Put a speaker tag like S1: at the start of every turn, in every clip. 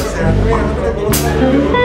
S1: Obrigado.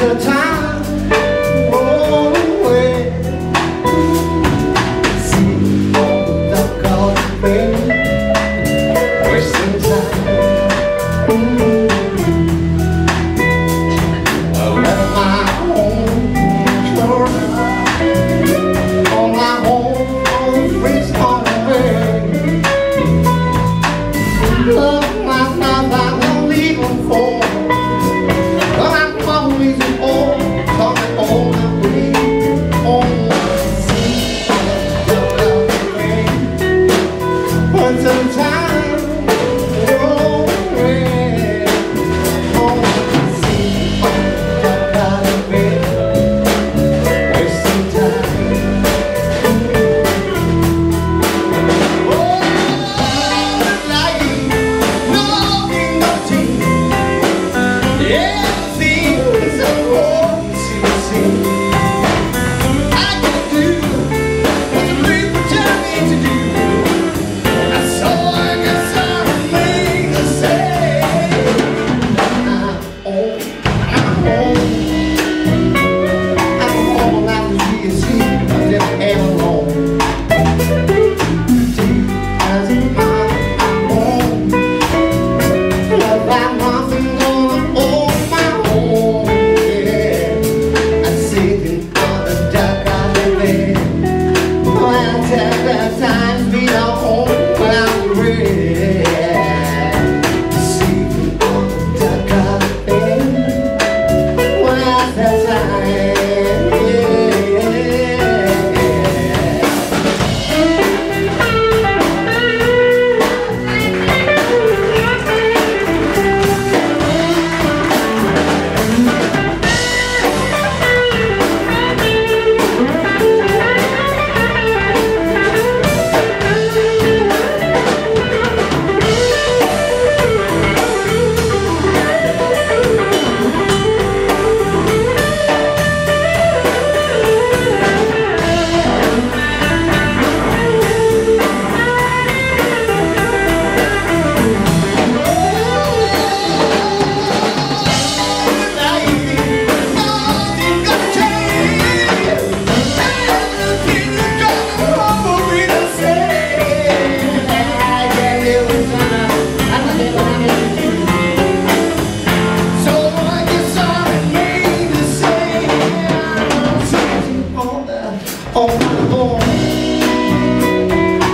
S2: the time. on my own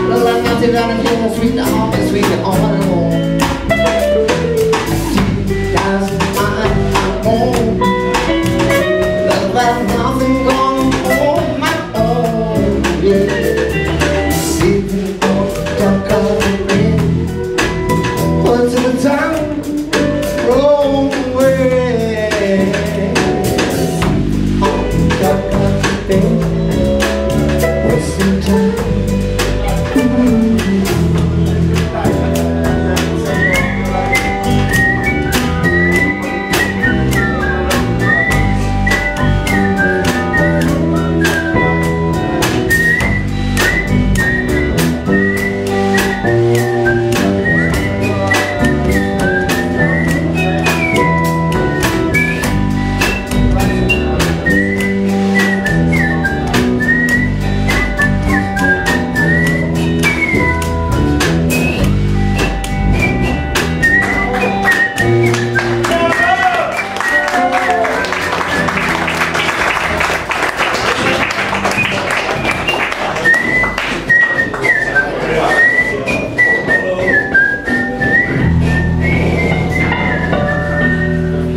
S2: Look like I'm down in the middle, sweet, I'm always sweet, on my own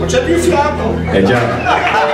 S1: c'è più fiato. Eh già.